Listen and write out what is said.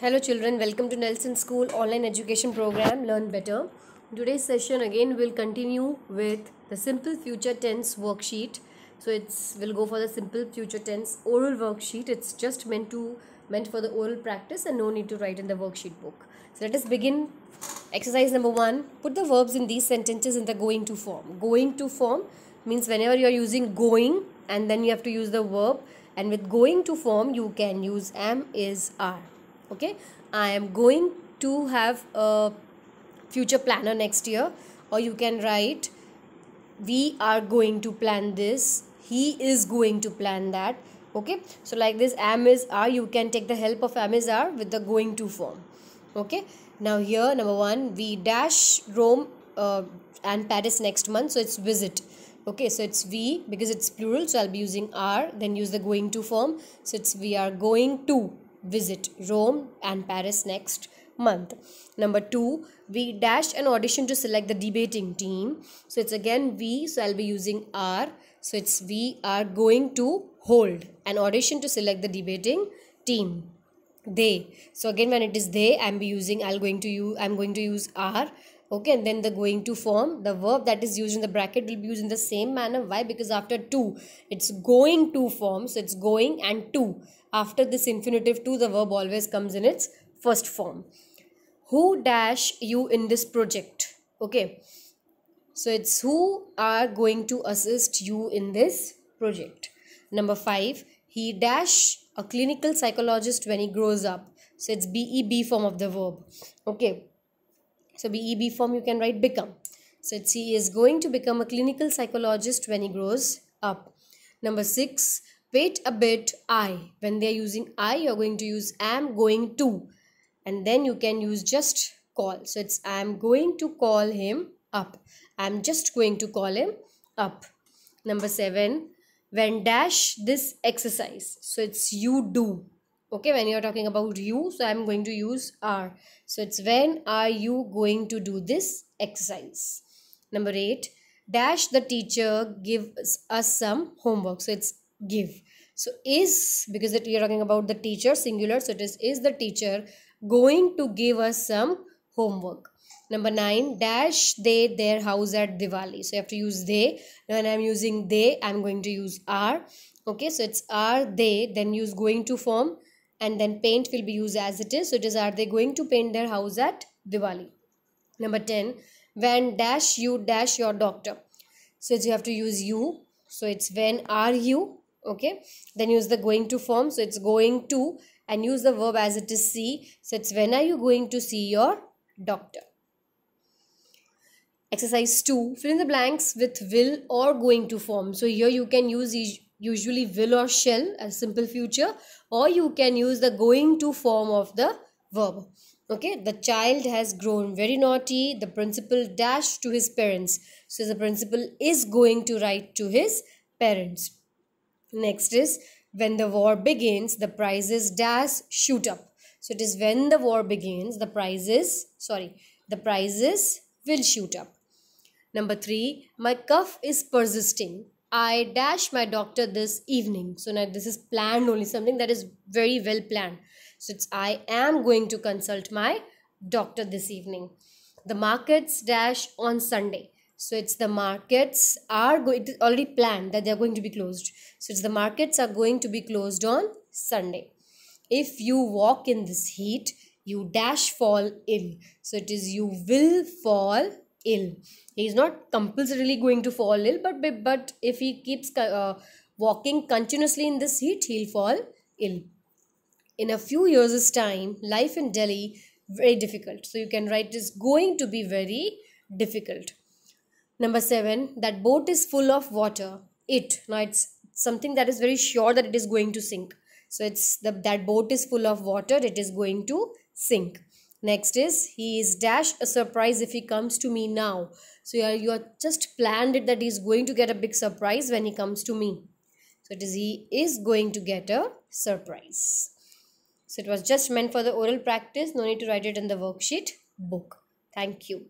Hello children, welcome to Nelson School online education program Learn Better. Today's session again will continue with the simple future tense worksheet. So it's we'll go for the simple future tense oral worksheet. It's just meant to meant for the oral practice and no need to write in the worksheet book. So let us begin exercise number 1. Put the verbs in these sentences in the going to form. Going to form means whenever you are using going and then you have to use the verb and with going to form you can use am is are okay? I am going to have a future planner next year. Or you can write we are going to plan this. He is going to plan that. Okay? So like this am is are. You can take the help of am is are with the going to form. Okay? Now here number one we dash rome uh, and paris next month. So it's visit. Okay? So it's we because it's plural. So i'll be using are then use the going to form. So it's we are going to visit Rome and Paris next month. Number two, we dash an audition to select the debating team. So it's again we, so I'll be using are. So it's we are going to hold an audition to select the debating team. They. So again when it is they, I'm be using I'll going to use I'm going to use are okay and then the going to form the verb that is used in the bracket will be used in the same manner why because after to it's going to form so it's going and to after this infinitive to the verb always comes in its first form. Who dash you in this project? Okay. So it's who are going to assist you in this project. Number 5 he dash a clinical psychologist when he grows up. So it's beb form of the verb. Okay. So beb form you can write become. So it's he is going to become a clinical psychologist when he grows up. Number 6 wait a bit i. When they're using i you're going to use am going to. And then you can use just call. So it's i'm going to call him up. I'm just going to call him up. Number seven when dash this exercise. So it's you do. Okay when you're talking about you so i'm going to use are so it's when are you going to do this exercise? Number eight dash the teacher gives us some homework. So it's give. So is because that are talking about the teacher singular so it is is the teacher going to give us some homework? Number nine dash they their house at diwali. So you have to use they. When i'm using they i'm going to use are. Okay so it's are they then use going to form and then paint will be used as it is. So it is are they going to paint their house at diwali? Number 10 when dash you dash your doctor. So you have to use you. So it's when are you okay? Then use the going to form. So it's going to and use the verb as it is see. So it's when are you going to see your doctor? Exercise 2 fill in the blanks with will or going to form. So here you can use usually will or shall as simple future or you can use the going to form of the verb. Okay? The child has grown very naughty. The principal dashed to his parents. So the principal is going to write to his parents Next is when the war begins, the prices dash shoot up. So it is when the war begins, the prices, sorry, the prices will shoot up. Number three, my cough is persisting. I dash my doctor this evening. So now this is planned only, something that is very well planned. So it's I am going to consult my doctor this evening. The markets dash on Sunday. So it's the markets are going already planned that they're going to be closed. So it's the markets are going to be closed on Sunday. If you walk in this heat, you dash fall ill. So it is you will fall ill. He is not compulsorily going to fall ill, but but if he keeps uh, walking continuously in this heat, he'll fall ill. In a few years' time, life in Delhi very difficult. So you can write it is going to be very difficult. Number seven, that boat is full of water. It, now it's something that is very sure that it is going to sink. So it's the that boat is full of water, it is going to sink. Next is, he is dash a surprise if he comes to me now. So you are, you are just planned it that he is going to get a big surprise when he comes to me. So it is he is going to get a surprise. So it was just meant for the oral practice. No need to write it in the worksheet book. Thank you.